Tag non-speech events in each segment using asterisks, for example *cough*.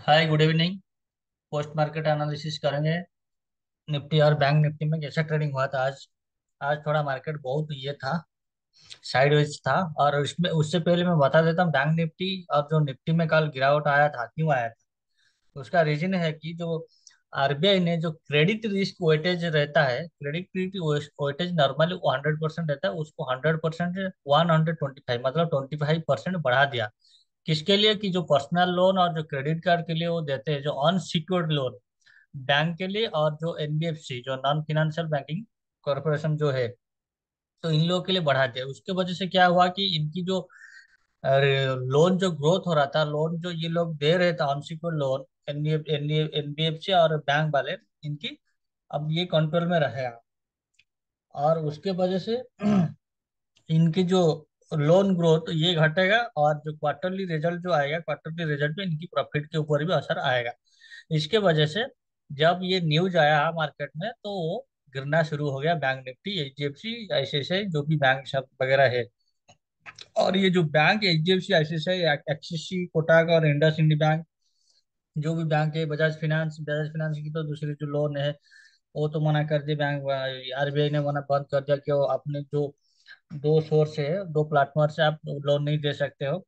Hi, good evening. Post market analysis करेंगे। निफ्टी और bank Nifty में कैसा ट्रेडिंग हुआ था? आज आज थोड़ा मार्केट बहुत ये था साइडवेज था। और उसमें, उससे पहले मैं बता देता हूँ, बैंक निफ्टी और जो निफ्टी में कल गिरावट आया था, क्यों आया था? उसका रीजन है कि जो आरबीआई ने जो क्रेडिट रिस्क वेटेज रहता है क्रेडिट वेटेज नॉर्मली वो हंड्रेड परसेंट रहता है, उसको hundred percent one hundred twenty five मतलब ट्वेंटी फाइव परसेंट बढ़ा दिया। किसके लिए? कि जो पर्सनल लोन और जो क्रेडिट कार्ड के लिए वो देते हैं, जो अनसिक्योर्ड लोन बैंक के लिए और जो एनबीएफसी जो नॉन फिनेंशियल बैंकिंग कॉरपोरेशन जो है तो इन लोगों के लिए बढ़ा दिया उसके वजह से क्या हुआ कि इनकी जो लोन जो ग्रोथ हो रहा था लोन जो ये लोग दे रहे थे अनसिक्योर्ड लोन एनबीएफसी और बैंक वाले, इनकी अब ये कंट्रोल में रहे और उसके वजह से *clears throat* इनकी जो लोन ग्रोथ ये घटेगा और जो क्वार्टरली रिज़ल्ट जो आएगा क्वार्टरली रिज़ल्ट में इनकी प्रॉफिट के ऊपर भी असर आएगा। इसके वजह से जब ये न्यूज़ आया मार्केट में तो गिरना शुरू हो गया बैंक निफ्टी एचडीएफसी आईसीआईसीआई जो भी बैंक वगैरह है। और ये जो bank HDFC ICICI Axis Kotak और इंडस इंड बैंक जो भी बैंक है बजाज फिनेंस बजाज फिनेंस की तो दूसरी जो लोन है, वो तो मना कर दिया बैंक आरबीआई ने मना बंद कर दिया कि वो अपने जो दो सोर्स है दो प्लेटफॉर्म से आप लोन नहीं दे सकते हो।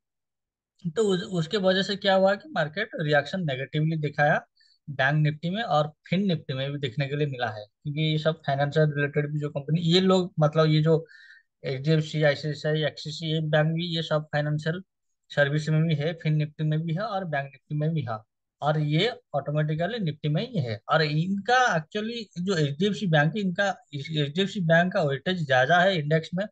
तो उस, उसके वजह से क्या हुआ कि मार्केट रिएक्शन नेगेटिवली दिखाया बैंक निफ्टी में और फिन निफ्टी में भी देखने के लिए मिला है। क्योंकि ये सब फाइनेंशियल रिलेटेड भी जो कंपनी ये लोग मतलब ये जो H D F C ICICI Axis ये बैंक भी ये सब फाइनेंशियल सर्विस में भी है फिन निफ्टी में भी है और बैंक निफ्टी में भी है। और ये ऑटोमेटिकली निफ्टी में ही है। और इनका एक्चुअली जो H D F C bank इनका H D F C bank का वेटेज ज़्यादा है इंडेक्स में।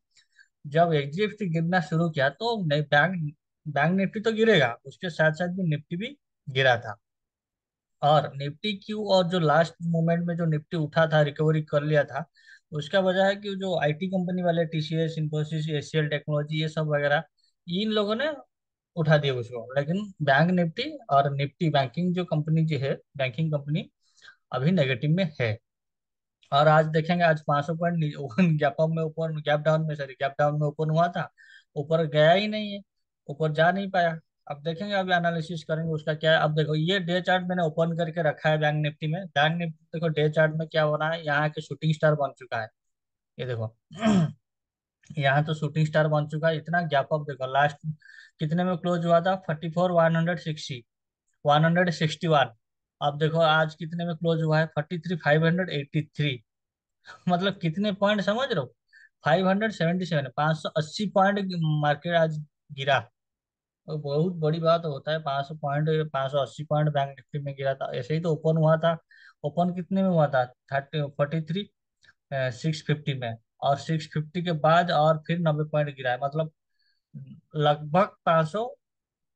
जब एच डी एफ़ सी गिरना शुरू किया तो नहीं बैंक बैंक निफ्टी तो गिरेगा, उसके साथ साथ भी निफ्टी भी गिरा था। और निफ्टी क्यू और जो लास्ट मोमेंट में जो निफ्टी उठा था रिकवरी कर लिया था, उसका वजह है कि जो आईटी कंपनी वाले टीसीएस इन्फोसिस एचसीएल टेक्नोलॉजी ये सब वगैरह, इन लोगों ने उठा दिया उसको लेकिन बैंक निफ्टी और निफ्टी बैंकिंग जो कंपनी जो है, बैंकिंग कंपनी अभी नेगेटिव में है। और आज देखेंगे, आज 500 पॉइंट गैप अप *laughs* में, ऊपर गैप डाउन में सॉरी गैप डाउन में ओपन हुआ था, ऊपर गया ही नहीं है, ऊपर जा नहीं पाया। अब देखेंगे, अभी एनालिसिस करेंगे, उसका क्या है। अब देखो, ये डे चार्ट मैंने ओपन करके रखा है बैंक निफ्टी में। बैंक निफ्टी, देखो डे चार्ट में क्या हो रहा है, यहाँ के शूटिंग स्टार बन चुका है। ये देखो *clears throat* यहाँ तो शूटिंग स्टार बन चुका है, इतना गैप अप देखो लास्ट कितने में क्लोज हुआ था? Forty four one hundred sixty one hundred sixty one अब देखो, आज कितने में क्लोज हुआ है? Forty three five hundred eighty three मतलब कितने पॉइंट समझ रहे हो? फाइव हंड्रेड सेवेंटी सेवन पाँच सौ अस्सी पॉइंट मार्केट आज गिरा। तो बहुत बड़ी बात होता है पाँच सौ पॉइंट पाँच सौ अस्सी पॉइंट बैंक निफ्टी में गिरा था। ऐसे ही तो ओपन हुआ था। ओपन कितने में हुआ था? Thirty forty three six fifty में। और सिक्स फिफ्टी के बाद और फिर नब्बे पॉइंट गिरा है। मतलब लगभग पाँच सौ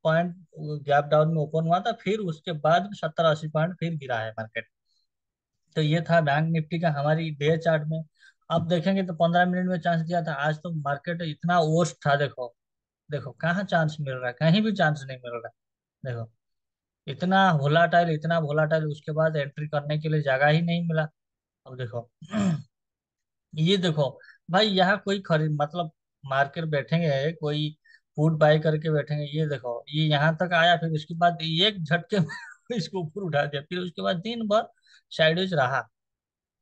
पॉइंट गैप डाउन में ओपन हुआ था, फिर उसके बाद सत्तर अस्सी पॉइंट फिर गिरा है मार्केट तो ये था बैंक निफ्टी का हमारी डे चार्ट में। अब देखेंगे तो पंद्रह मिनट में चांस दिया था। आज तो मार्केट इतना ओस्ट था, देखो। देखो, कहाँ चांस मिल रहा है? कहीं भी चांस नहीं मिल रहा देखो, इतना वोलाटाइल इतना वोलाटाइल उसके बाद एंट्री करने के लिए जगह ही नहीं मिला। अब देखो ये देखो, भाई यहाँ कोई खरीद मतलब मार्केट बैठेंगे, कोई फ़ूड बाई करके बैठेंगे, ये देखो, ये यहाँ तक आया, फिर उसके बाद एक झटके में *laughs* इसको ऊपर उठा दिया, फिर उसके बाद दिन भर साइडवेज रहा।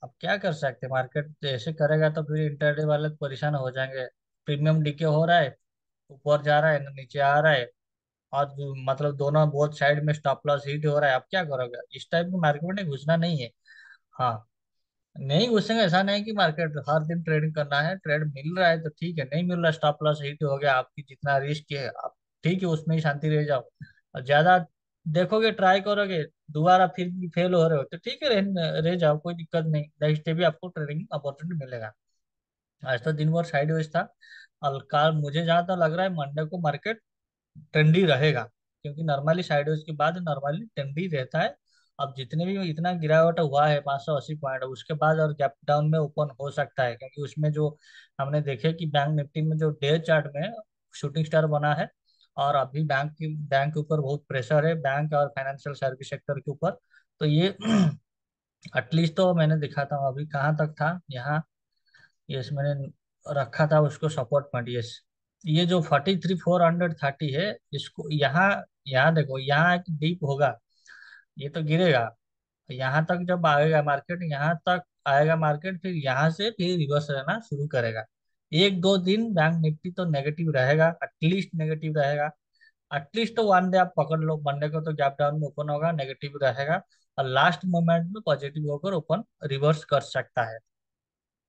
अब क्या कर सकते मार्केट ऐसे करेगा तो फिर इंटरडे वाले तो परेशान हो जाएँगे। प्रीमियम डीके हो रहा है, ऊपर जा रहा है, ना, नीचे आ रहा है, और मतलब दोनों बहुत साइड में स्टॉप लॉस हिट हो रहा है, अब क्या करोगे? इस टाइप में मार्केट में घुसना नहीं है। हाँ नहीं घुसेंगे ऐसा नहीं कि मार्केट हर दिन ट्रेडिंग करना है ट्रेड मिल रहा है तो ठीक है नहीं मिल रहा स्टॉप लॉस हिट हो गया आपकी जितना रिस्क है आप ठीक है उसमें ही शांति रह जाओ। और ज़्यादा देखोगे ट्राई करोगे दोबारा फिर भी फेल हो रहे हो तो ठीक है रह, रह जाओ कोई दिक्कत नहीं। नेक्स्ट डे भी आपको ट्रेडिंग अपॉर्चुनिटी मिलेगा। आज तो दिन भर साइडवेज था। और कल मुझे जहाँ तक लग रहा है मंडे को मार्केट ट्रेंडी रहेगा क्योंकि नॉर्मली साइड वेज के बाद नॉर्मली ट्रेंडी रहता है। अब जितने भी, इतना गिरावट हुआ है पाँच सौ अस्सी पॉइंट, उसके बाद और गैप डाउन में ओपन हो सकता है, क्योंकि उसमें जो हमने देखे कि बैंक निफ्टी में जो डे चार्ट में शूटिंग स्टार बना है, और अभी बैंक की बैंक के ऊपर बहुत प्रेशर है बैंक और फाइनेंशियल सर्विस सेक्टर के ऊपर। तो ये *clears throat* एटलीस्ट तो मैंने दिखा था अभी कहाँ तक था? यहाँ यस मैंने रखा था उसको सपोर्ट पॉइंट यस ये जो forty three four hundred thirty है, इसको यहाँ यहाँ देखो, यहाँ एक डीप होगा। ये तो गिरेगा। यहाँ तक जब आएगा मार्केट यहाँ तक आएगा मार्केट फिर यहाँ से फिर रिवर्स रहना शुरू करेगा। एक दो दिन बैंक निफ्टी तो नेगेटिव रहेगा एटलीस्ट नेगेटिव रहेगा। एटलीस्ट तो वन डे आप पकड़ लो मंडे को तो गैप डाउन में ओपन होगा नेगेटिव रहेगा। और लास्ट मोमेंट में पॉजिटिव होकर ओपन रिवर्स कर सकता है।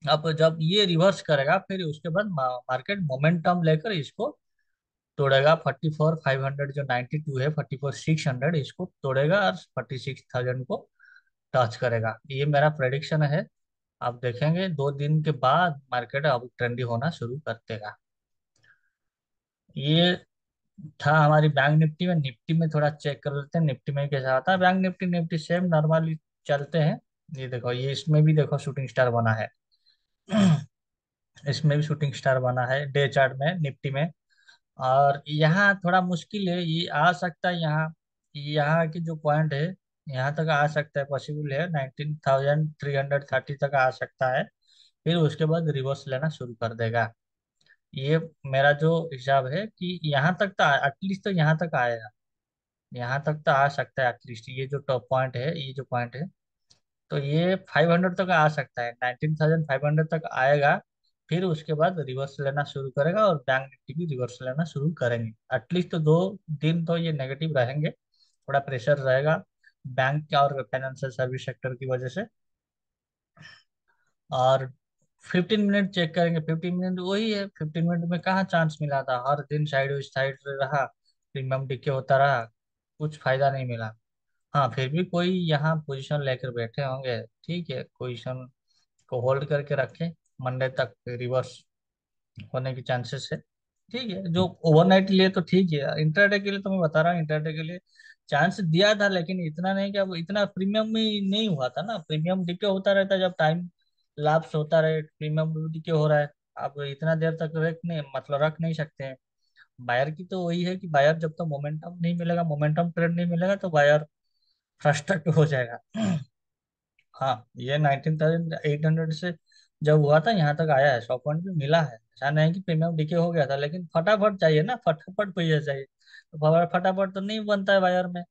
अब जब ये रिवर्स करेगा, फिर उसके बाद मार्केट मोमेंटम लेकर इसको तोड़ेगा फोर्टी फोर, फाइव हंड्रेड, जो नाइन्टी टू है, फोर्टी फोर, सिक्स हंड्रेड, इसको तोड़ेगा और फोर्टी सिक्स थाउज़ेंड को टच करेगा। ये मेरा प्रेडिक्शन है। आप देखेंगे, दो दिन के बाद मार्केट अब ट्रेंडी होना शुरू कर देगा। ये था हमारी बैंक निफ्टी में। निफ्टी में थोड़ा चेक कर लेते हैं। निफ्टी में कैसा आता है? Bank Nifty Nifty same normally चलते हैं। ये देखो, ये इसमें भी देखो शूटिंग स्टार बना है। *clears throat* इसमें भी शूटिंग स्टार बना है। डे चार्ट में निफ्टी में। और यहाँ थोड़ा मुश्किल है, ये आ सकता है यहाँ यहाँ की जो पॉइंट है, यहाँ तक आ सकता है पॉसिबल है। Nineteen thousand three hundred thirty तक आ सकता है। फिर उसके बाद रिवर्स लेना शुरू कर देगा। ये मेरा जो हिसाब है कि यहाँ तक तो एटलीस्ट तो यहाँ तक आएगा। यहाँ तक तो आ सकता है एटलीस्ट ये जो टॉप पॉइंट है, ये जो पॉइंट है। तो ये फाइव हंड्रेड तक आ सकता है। नाइनटीन थाउज़ेंड फाइव हंड्रेड तक आएगा। फिर उसके बाद रिवर्स लेना शुरू करेगा और बैंक निफ्टी भी रिवर्स लेना शुरू करेंगे। एटलीस्ट तो दो दिन तो ये नेगेटिव रहेंगे, थोड़ा प्रेशर रहेगा। बैंक और फाइनेंशियल सर्विस सेक्टर की वजह से। और फिफ्टीन मिनट चेक करेंगे। फिफ्टीन मिनट वही है फिफ्टीन मिनट में कहाँ चांस मिला था? हर दिन साइड साइड रहा प्रीमियम डिके होता रहा, कुछ फ़ायदा नहीं मिला। हाँ फिर भी कोई यहाँ पोजीशन लेकर बैठे होंगे, ठीक है पोजीशन को होल्ड करके रखें। मंडे तक रिवर्स होने की चांसेस है। ठीक है, जो ओवरनाइट लिए तो ठीक है। इंटरडे के लिए तो मैं बता रहा हूँ इंटरडे के लिए चांस दिया था, लेकिन इतना नहीं कि अब इतना प्रीमियम में नहीं हुआ था ना। प्रीमियम डिके होता रहता जब टाइम लाप्स होता रहे प्रीमियम डिके हो रहा है। अब इतना देर तक रख नहीं मतलब रख नहीं सकते हैं। बायर की तो वही है कि बायर जब तक तो मोमेंटम नहीं मिलेगा मोमेंटम ट्रेड नहीं मिलेगा तो बायर फ्रस्ट्रेट हो जाएगा। *clears throat* हाँ ये नाइनटीन थाउज़ेंड एट हंड्रेड से जब हुआ था, यहाँ तक आया है, सौ पॉइंट भी मिला है। ऐसा नहीं कि प्रीमियम डीके हो गया था, लेकिन फटाफट चाहिए ना, फटाफट पैसा चाहिए। तो फटाफट तो नहीं बनता है बाज़ार में।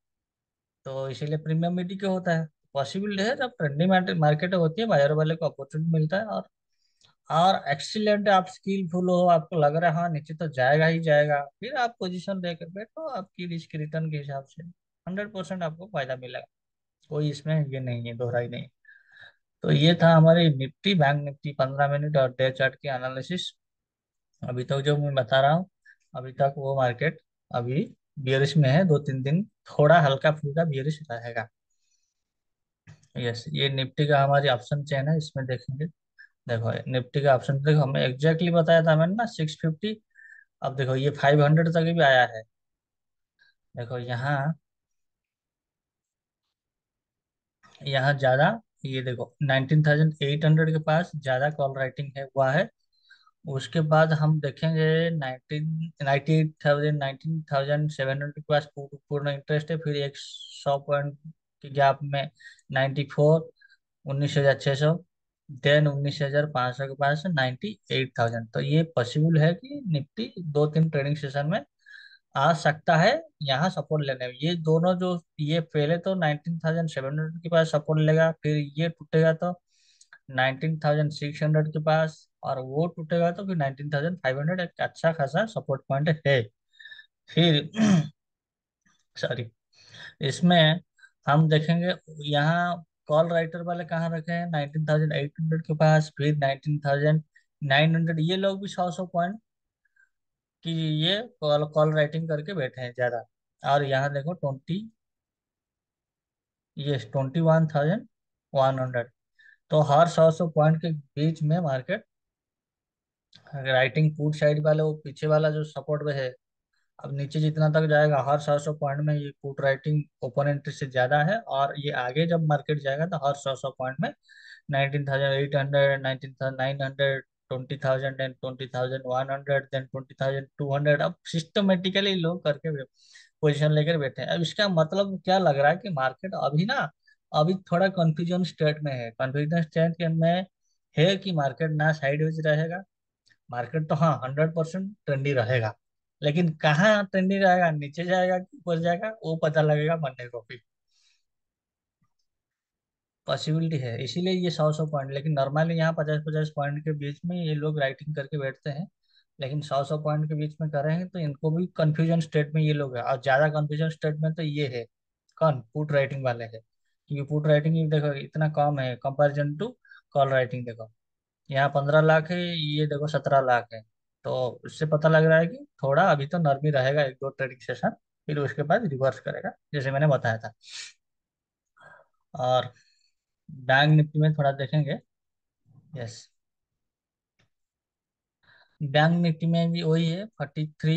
तो इसीलिए प्रीमियम भी डिके होता है। पॉसिबल है, जब ट्रेंडिंग मार्केट होती है, बाज़ार वाले को अपॉर्चुनिटी मिलता है और और एक्सीलेंट आप स्किलफुल हो, आपको लग रहा है हाँ नीचे तो जाएगा ही जाएगा। फिर आप पोजीशन लेकर बैठो, आपकी रिस्क रिटर्न के हिसाब से। हंड्रेड परसेंट आपको फ़ायदा मिलेगा। कोई इसमें ये नहीं है, दोहराई नहीं तो ये था हमारी निफ्टी, बैंक निफ्टी पंद्रह मिनट और डे चार्ट की एनालिसिस अभी तक जो मैं बता रहा हूँ, अभी तक वो मार्केट अभी बियरिश में है, दो तीन दिन थोड़ा हल्का फुल्का बियरिश रहेगा। यस ये निफ्टी का हमारी ऑप्शन चेन है, इसमें देखेंगे। देखो, निफ्टी का ऑप्शन देखो हमें एग्जैक्टली बताया था मैंने ना सिक्स फिफ्टी अब देखो, ये फाइव हंड्रेड तक भी आया है। देखो, यहाँ यहाँ ज़्यादा ये देखो नाइनटीन थाउज़ेंड एट हंड्रेड के पास ज़्यादा कॉल राइटिंग है, हुआ है। उसके बाद हम देखेंगे nineteen ninety eight thousand nineteen thousand seven hundred के पास पूर्ण इंटरेस्ट है, फिर एक सौ पॉइंट के गैप में नाइन्टी फोर उन्नीस हज़ार छः सौ देन उन्नीस हज़ार पाँच सौ के पास नाइन्टी एट थाउज़ेंड तो ये पॉसिबल है कि निफ्टी दो तीन ट्रेडिंग सेशन में आ सकता है, यहाँ सपोर्ट लेने में। ये दोनों जो ये पहले तो नाइनटीन थाउज़ेंड सेवन हंड्रेड के पास सपोर्ट लेगा, फिर ये टूटेगा तो नाइनटीन थाउज़ेंड सिक्स हंड्रेड के पास, और वो टूटेगा तो फिर नाइनटीन थाउज़ेंड फाइव हंड्रेड एक अच्छा खासा सपोर्ट पॉइंट है। फिर *clears throat* सॉरी इसमें हम देखेंगे, यहाँ कॉल राइटर वाले कहाँ रखे हैं? नाइनटीन थाउज़ेंड एट हंड्रेड के पास, फिर नाइनटीन थाउज़ेंड नाइन हंड्रेड ये लोग भी सौ सौ पॉइंट की ये कॉल कॉल राइटिंग करके बैठे हैं ज़्यादा। और यहाँ देखो ट्वेंटी, ये twenty one thousand one hundred. तो हर सौ सौ पॉइंट के बीच में मार्केट, राइटिंग पुट साइड वाले, वो पीछे वाला जो सपोर्ट में है, अब नीचे जितना तक जाएगा, हर सौ सौ पॉइंट में ये पुट राइटिंग ओपन एंट्री से ज़्यादा है। और ये आगे जब मार्केट जाएगा तो हर सौ सौ पॉइंट में nineteen thousand eight hundred, nineteen thousand nine hundred twenty thousand and twenty thousand one hundred then twenty thousand two hundred अब सिस्टमेटिकली लोग करके पोजीशन लेकर बैठे अब इसका मतलब क्या लग रहा है कि मार्केट अभी ना, अभी थोड़ा कंफ्यूजन स्टेट में है। कंफ्यूजन स्टेट में है कि मार्केट ना साइडवेज रहेगा। मार्केट तो हाँ हंड्रेड परसेंट ट्रेंडी रहेगा। लेकिन कहाँ ट्रेंडी रहेगा? नीचे जाएगा कि ऊपर जाएगा? वो पता लगेगा मंडे को फिर पॉसिबिलिटी है। इसीलिए ये सौ सौ पॉइंट लेकिन नॉर्मली यहाँ पचास पचास पॉइंट के बीच में ये लोग राइटिंग करके बैठते हैं, लेकिन सौ सौ पॉइंट के बीच में कर रहे हैं तो इनको भी कंफ्यूजन स्टेट में ये लोग है। और ज़्यादा कंफ्यूजन स्टेट में तो ये है, कौन? पुट राइटिंग वाले है। क्योंकि पुट राइटिंग देखो इतना कम है कंपेरिजन टू कॉल राइटिंग देखो। यहाँ पंद्रह लाख है, ये देखो सत्रह लाख है। तो उससे पता लग रहा है कि थोड़ा अभी तो नर्मी रहेगा, एक दो ट्रेडिंग सेशन फिर उसके बाद रिवर्स करेगा, जैसे मैंने बताया था। और बैंक निफ्टी में थोड़ा देखेंगे। यस बैंक निफ्टी में भी वही है forty three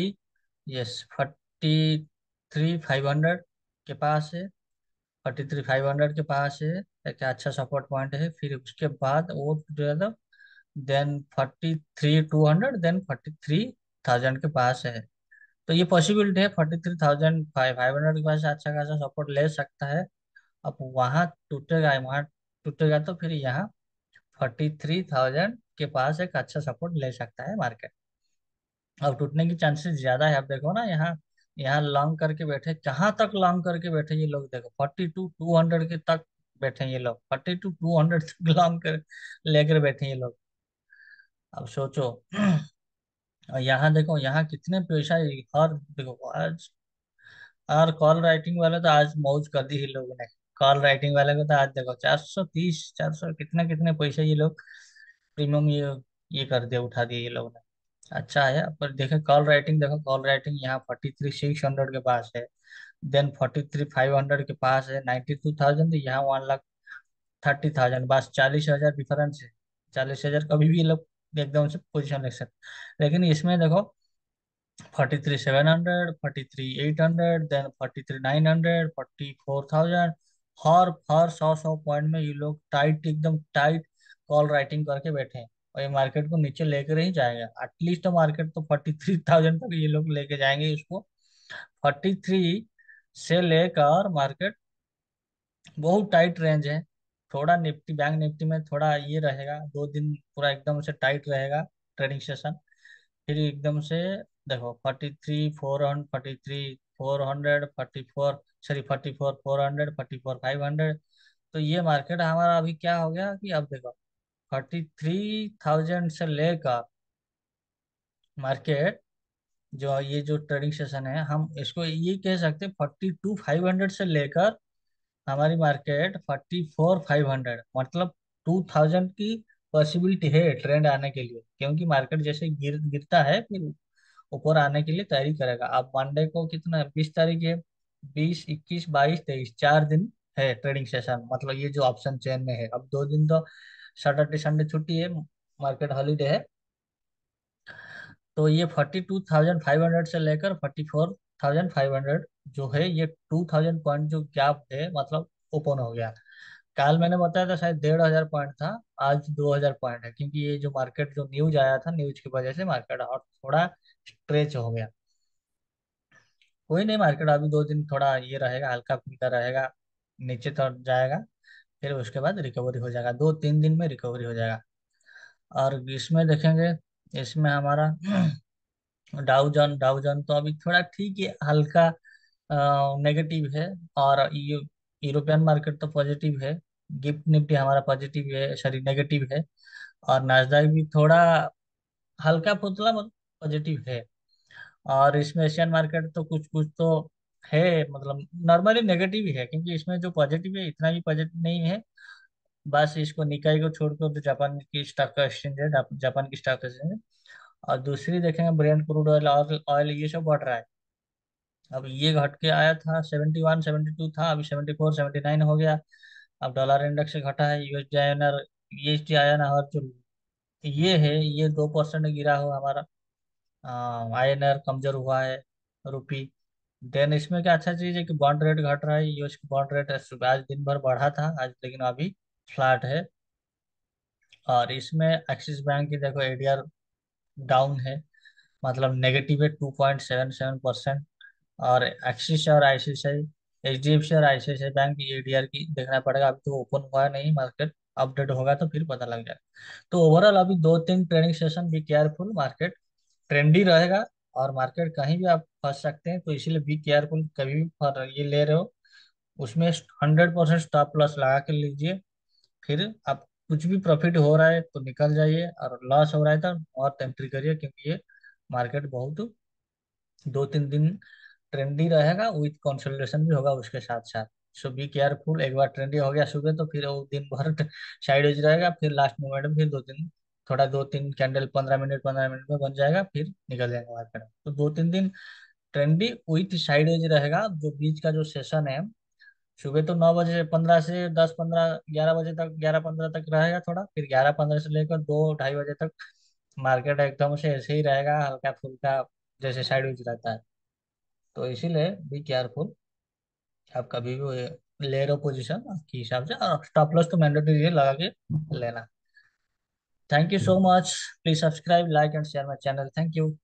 yes forty three five hundred के पास है। फोर्टी थ्री फाइव हंड्रेड के पास है एक अच्छा सपोर्ट पॉइंट है। फिर उसके बाद वो together then forty three two hundred then forty three thousand के पास है। तो ये पॉसिबिलिटी है forty three thousand five five hundred के पास अच्छा खासा सपोर्ट ले सकता है। अब वहाँ टूटेगा वहाँ टूटेगा तो फिर यहाँ फोर्टी थ्री थाउज़ेंड के पास एक अच्छा सपोर्ट ले सकता है मार्केट अब टूटने की चांसेस ज़्यादा है अब देखो ना यहाँ यहाँ लॉन्ग करके बैठे, कहाँ तक लॉन्ग करके बैठे ये लोग? देखो फोर्टी टू टू हंड्रेड के तक बैठे ये लोग फोर्टी टू टू हंड्रेड तक लॉन्ग कर, लेकर बैठे ये लोग। अब सोचो यहाँ देखो, यहाँ कितने पैसा हर, देखो, आज और कॉल राइटिंग वाले तो आज मौज कर दी लोगों ने। कॉल राइटिंग वाले को तो आज देखो, चार सौ तीस, चार सौ कितने कितने पैसे ये लोग प्रीमियम ये ये कर दिया, उठा दिया ये लोग ने। अच्छा है, पर देखे कॉल राइटिंग देखो कॉल राइटिंग यहाँ फोर्टी थ्री सिक्स हंड्रेड के पास है then forty three five hundred के पास है नाइन्टी टू थाउज़ेंड यहाँ वन लाख थर्टी थाउज़ेंड बस चालीस हज़ार डिफरेंस है। चालीस हज़ार कभी भी ये लोग एकदम से पोजिशन ले सकते लेकिन इसमें देखो forty three seven hundred forty three eight hundred then forty three nine hundred forty four thousand हर हर सौ सौ पॉइंट में ये लोग टाइट एकदम टाइट कॉल राइटिंग करके बैठे हैं। और ये मार्केट को नीचे लेकर ही जाएगा। एटलीस्ट तो मार्केट तो फोर्टी थ्री थाउज़ेंड तक ये लोग लेके जाएँगे इसको। फोर्टी थ्री से लेकर मार्केट बहुत टाइट रेंज है। थोड़ा निफ्टी बैंक निफ्टी में थोड़ा ये रहेगा। दो दिन पूरा एकदम से टाइट रहेगा ट्रेडिंग सेशन फिर एकदम से देखो forty three four hundred forty three four hundred forty four sorry forty four four hundred forty four five hundred तो ये मार्केट हमारा अभी क्या हो गया कि अब देखो फोर्टी थ्री थाउज़ेंड से लेकर मार्केट जो ये जो ट्रेडिंग सेशन है, हम इसको ये कह सकते फोर्टी टू फाइव हंड्रेड से लेकर हमारी market forty four five hundred मतलब टू थाउज़ेंड की पॉसिबिलिटी है ट्रेंड आने के लिए, क्योंकि मार्केट जैसे गिर, गिरता है, फिर ऊपर आने के लिए तैयारी करेगा। अब मंडे को कितना बीस तारीख है। बीस, इक्कीस, बाईस, तेईस, चार दिन है ट्रेडिंग सेशन मतलब ये जो ऑप्शन चेन में है। अब दो दिन तो सैटरडे संडे छुट्टी है मार्केट हॉलीडे है। तो ये forty two thousand five hundred से लेकर forty four thousand five hundred जो है, ये टू थाउज़ेंड पॉइंट जो गैप है मतलब ओपन हो गया। कल मैंने बताया था, शायद डेढ़ हज़ार पॉइंट था, आज दो हज़ार पॉइंट है। क्योंकि ये जो मार्केट जो न्यूज़ आया था न्यूज़ की वजह से मार्केट और थोड़ा स्ट्रेच हो गया। कोई नहीं मार्केट अभी दो दिन थोड़ा ये रहेगा, हल्का फुल्का रहेगा, नीचे तो जाएगा, फिर उसके बाद रिकवरी हो जाएगा। दो तीन दिन में रिकवरी हो जाएगा। और इसमें देखेंगे, इसमें हमारा डाउ जॉन डाउ जॉन तो अभी थोड़ा ठीक है हल्का नेगेटिव है, और यूरोपियन मार्केट तो पॉजिटिव है, गिफ्ट निफ्टी हमारा पॉजिटिव है सॉरी नेगेटिव है, और नाजदाक भी थोड़ा हल्का पुतला पॉजिटिव है। और इसमें एशियन मार्केट तो कुछ कुछ तो है मतलब नॉर्मली नेगेटिव ही है, क्योंकि इसमें जो पॉजिटिव है, इतना भी पॉजिटिव नहीं है। बस इसको निकाय को छोड़कर तो जापान की स्टॉक एक्सचेंज है जापान की स्टॉक एक्सचेंज और दूसरी देखेंगे ब्रेंड क्रूड ऑयल ऑयल ये सब बढ़ रहा है। अब ये घट के आया था सेवेंटी वन सेवेंटी टू था, अभी सेवेंटी फोर सेवेंटी नाइन हो गया। अब डॉलर इंडेक्स घटा है यूएसडी आईएनआर ईएसडी आईएनआर और जो ये है, ये दो परसेंट गिरा हुआ हमारा। आईएनआर कमज़ोर हुआ है, रुपी। देन इसमें क्या अच्छा चीज़ है कि बॉन्ड रेट घट रहा है यूएस की बॉन्ड रेट आज दिन भर बढ़ा था, आज लेकिन अभी फ्लैट है। और इसमें एक्सिस बैंक की देखो एडीआर डाउन है मतलब नेगेटिव है two point seven seven percent और एक्सिस और ICICI H D F C और आईसीआईसीआई बैंक की एडीआर की देखना पड़ेगा, अभी तो ओपन हुआ है नहीं मार्केट अपडेट होगा तो फिर पता लग जाएगा। तो ओवरऑल अभी दो तीन ट्रेडिंग सेशन भी केयरफुल मार्केट ट्रेंडी रहेगा और मार्केट कहीं भी आप फंस सकते हैं तो इसीलिए बी केयरफुल कभी भी ये ले रहे हो। उसमें हंड्रेड परसेंट स्टॉप लॉस लगा के लीजिए, फिर आप कुछ भी प्रॉफिट हो रहा है तो निकल जाइए और लॉस हो रहा है तो और एंट्री करिए, क्योंकि ये मार्केट बहुत दो तीन दिन ट्रेंडी रहेगा विथ कंसोलिडेशन भी होगा उसके साथ साथ सो बी केयरफुल एक बार ट्रेंडी हो गया सुबह तो फिर वो दिन भर *laughs* साइड रहेगा, फिर लास्ट मोमेंट में फिर दो तीन थोड़ा दो तीन कैंडल पंद्रह मिनट पंद्रह मिनट में बन जाएगा, फिर निकल जाएगा मार्केट में। तो दो तीन दिन ट्रेंडी विथ साइड वेज रहेगा। जो बीच का जो सेशन है, सुबह तो नौ बजे पंद्रह से दस, पंद्रह, ग्यारह बजे तक, ग्यारह, पंद्रह तक रहेगा थोड़ा, फिर ग्यारह, पंद्रह से लेकर दो, ढाई बजे तक मार्केट एकदम से ऐसे ही रहेगा, हल्का फुल्का जैसे साइड विच रहता है। तो इसीलिए बी केयरफुल आप कभी भी ले रहे हो पोजिशन के हिसाब से, और स्टॉप लॉस तो मैंडेटरी लगा के लेना। Thank you so much. Please subscribe, like, and share my channel. Thank you.